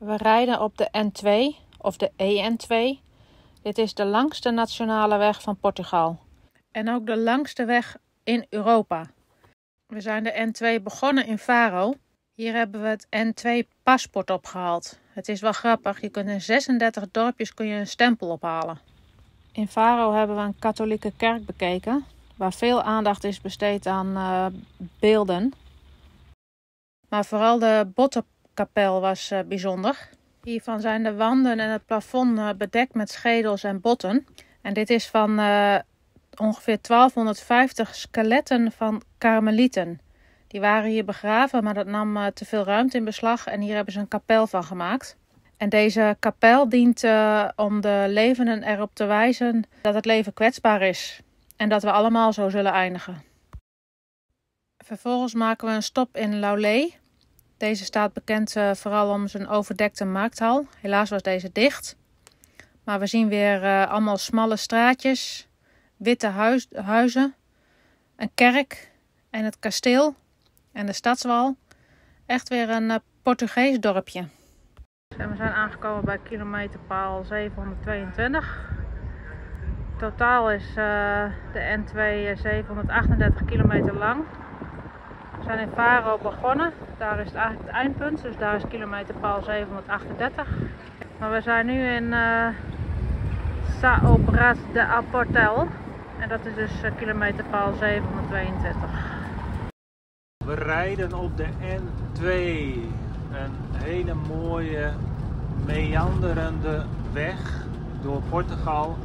We rijden op de N2 of de EN2. Dit is de langste nationale weg van Portugal. En ook de langste weg in Europa. We zijn de N2 begonnen in Faro. Hier hebben we het N2-paspoort opgehaald. Het is wel grappig, je kunt in 36 dorpjes kun je een stempel ophalen. In Faro hebben we een katholieke kerk bekeken, waar veel aandacht is besteed aan uh, beelden. Maar vooral de bottenkapel was uh, bijzonder. Hiervan zijn de wanden en het plafond uh, bedekt met schedels en botten. En dit is van ongeveer 1250 skeletten van karmelieten. Die waren hier begraven, maar dat nam te veel ruimte in beslag en hier hebben ze een kapel van gemaakt. En deze kapel dient om de levenden erop te wijzen dat het leven kwetsbaar is en dat we allemaal zo zullen eindigen. Vervolgens maken we een stop in Laulé. Deze staat bekend uh, vooral om zijn overdekte markthal. Helaas was deze dicht. Maar we zien weer allemaal smalle straatjes, witte huizen, een kerk en het kasteel en de stadswal. Echt weer een uh, Portugees dorpje. We zijn aangekomen bij kilometerpaal 722. Totaal is de N2 738 kilometer lang. We zijn in Faro begonnen. Daar is het eigenlijk het eindpunt. Dus daar is kilometerpaal 738. Maar we zijn nu in uh, Sa Operaat de Aportel. En dat is dus uh, kilometerpaal 722. We rijden op de N2. Een hele mooie meanderende weg door Portugal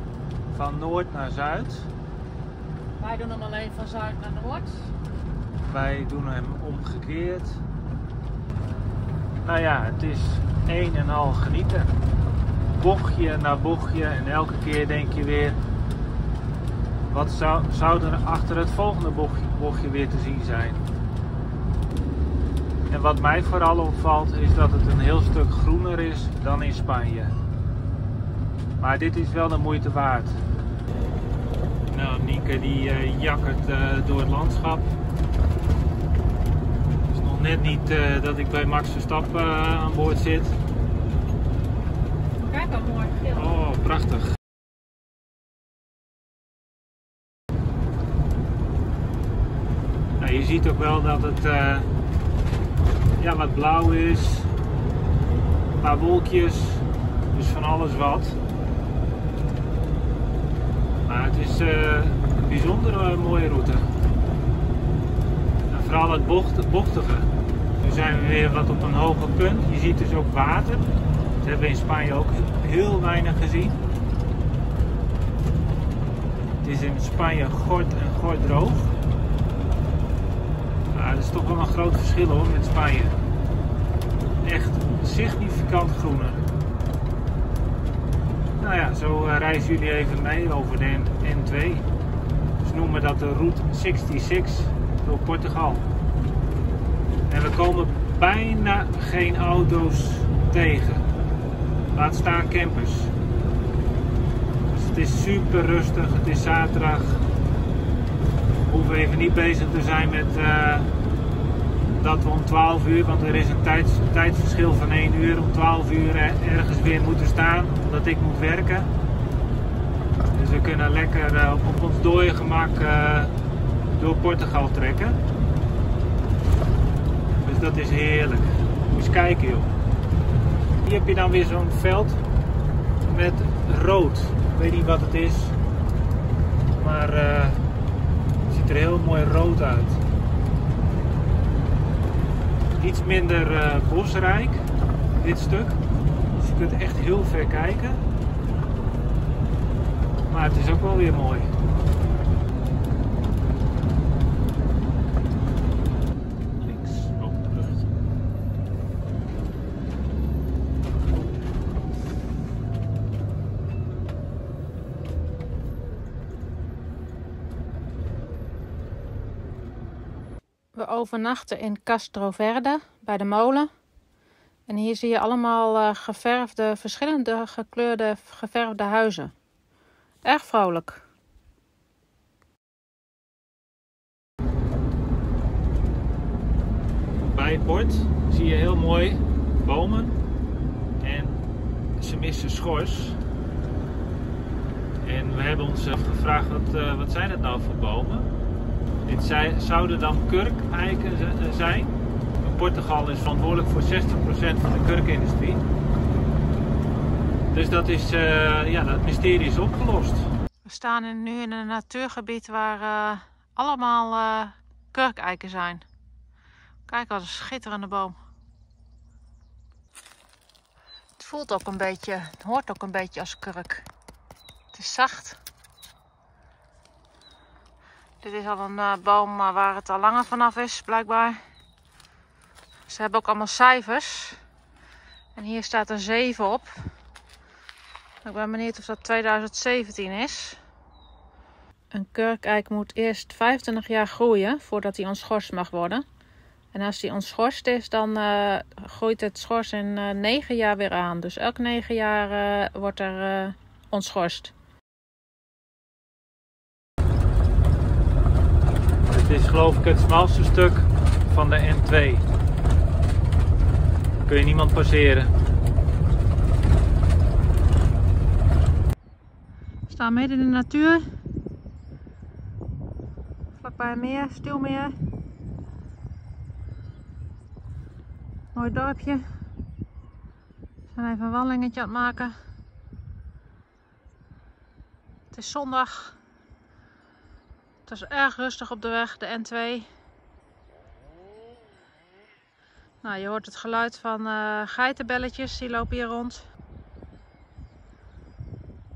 van noord naar zuid. Wij doen hem alleen van zuid naar noord. Wij doen hem omgekeerd. Nou ja, het is een en al genieten. Bochtje na bochtje en elke keer denk je weer, wat zou, zou er achter het volgende bochtje, bochtje weer te zien zijn? En wat mij vooral opvalt is dat het een heel stuk groener is dan in Spanje. Maar dit is wel de moeite waard. Nou, Nienke die uh, jakkert uh, door het landschap. Net niet uh, dat ik bij Max Verstappen aan boord zit. Kijk al mooi geel. Oh, prachtig. Nou, je ziet ook wel dat het ja, wat blauw is. Een paar wolkjes. Dus van alles wat. Maar het is een bijzonder mooie route. Vooral het bocht, bochtige. Nu zijn we weer wat op een hoger punt. Je ziet dus ook water. Dat hebben we in Spanje ook heel weinig gezien. Het is in Spanje gort en gort droog. Nou, dat is toch wel een groot verschil hoor met Spanje. Echt significant groener. Nou ja, zo uh, reizen jullie even mee over de N2. Ze noemen dat de Route 66 door Portugal. En we komen bijna geen auto's tegen. Laat staan campers. Dus het is super rustig. Het is zaterdag. We hoeven even niet bezig te zijn met uh, dat we om 12 uur, want er is een tijds, tijdsverschil van 1 uur, om 12 uur ergens weer moeten staan, omdat ik moet werken. Dus we kunnen lekker uh, op ons dode gemak door Portugal trekken. Dus dat is heerlijk. Moet eens kijken joh. Hier heb je dan weer zo'n veld met rood. Ik weet niet wat het is, maar uh, het ziet er heel mooi rood uit iets minder uh, bosrijk, dit stuk. Dus je kunt echt heel ver kijken. Maar het is ook wel weer mooi. Links op de lucht. We overnachten in Castro Verde bij de molen. En hier zie je allemaal uh, geverfde, verschillende gekleurde geverfde huizen. Erg vrolijk. Bij het bord zie je heel mooi bomen. Pessimisse schors. En we hebben ons gevraagd, wat, uh, wat zijn het nou voor bomen? Dit zouden dan kurkeiken zijn. Portugal is verantwoordelijk voor 60% van de kurkindustrie. Dus dat is, uh, ja, dat mysterie is opgelost. We staan nu in een natuurgebied waar uh, allemaal uh, kurkeiken zijn. Kijk wat een schitterende boom. Het voelt ook een beetje, het hoort ook een beetje als kurk. Het is zacht. Dit is al een boom waar het al langer vanaf is, blijkbaar. Ze hebben ook allemaal cijfers. En hier staat een 7 op. Ik ben benieuwd of dat 2017 is. Een kurkeik moet eerst 25 jaar groeien voordat hij ontschorst mag worden. En als hij ontschorst is, dan uh, groeit het schors in uh, eh, 9 jaar weer aan. Dus elk 9 jaar uh, wordt er ontschorst. Dit is geloof ik het smalste stuk van de N2. Kun je niemand passeren. We staan midden in de natuur. Vlakbij een meer, stilmeer. Mooi dorpje. We zijn even een wandelingetje aan het maken. Het is zondag. Het is erg rustig op de weg, de N2. Nou, je hoort het geluid van uh, geitenbelletjes, die lopen hier rond.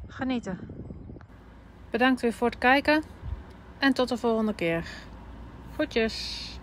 Genieten. Bedankt weer voor het kijken en tot de volgende keer. Groetjes!